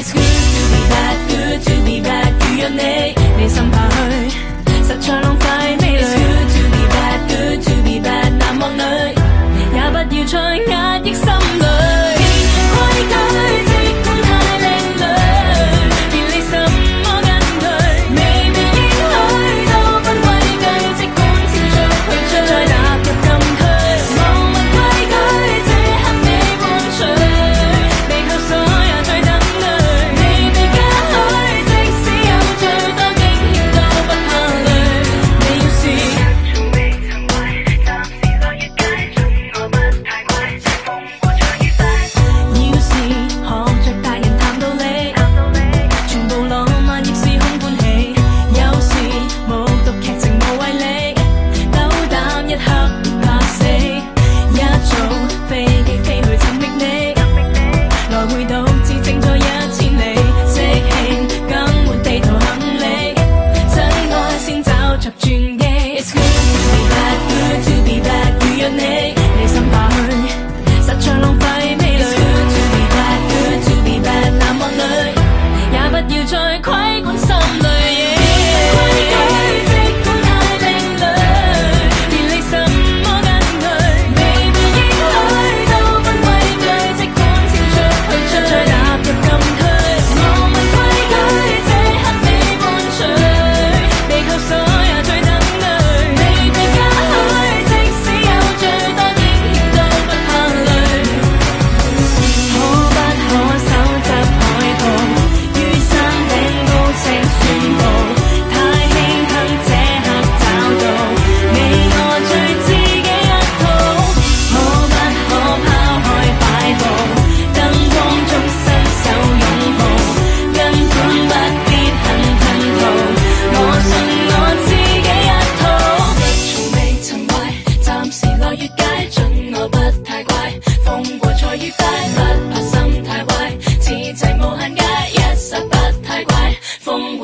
It's good to be bad, good to be bad，如若你你心怕去，实在 from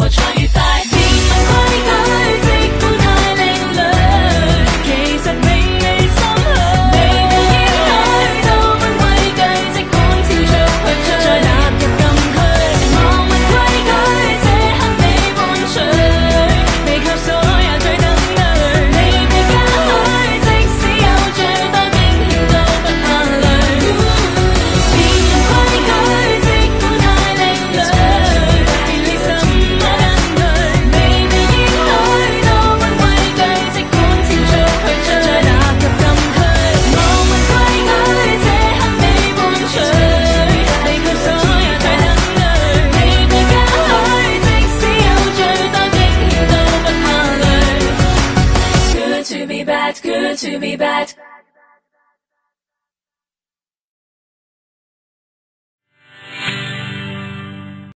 be bad.